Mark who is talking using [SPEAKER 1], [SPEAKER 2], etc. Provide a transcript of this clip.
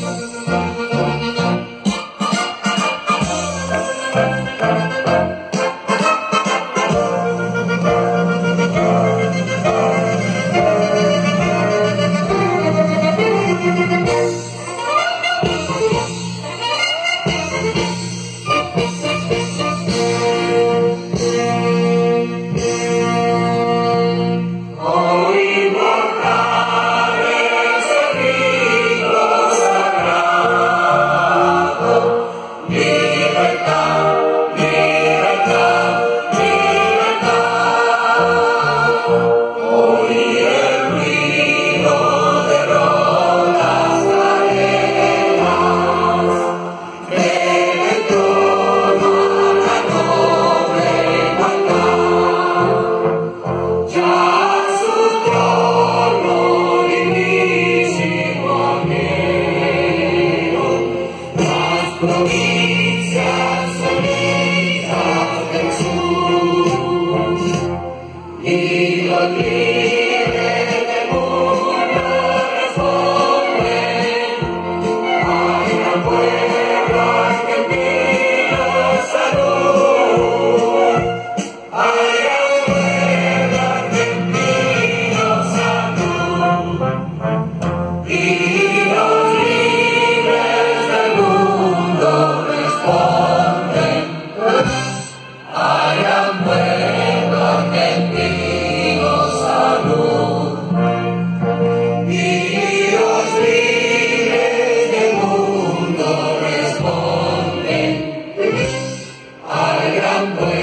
[SPEAKER 1] Música Provincia solita Jesús, y la Bye.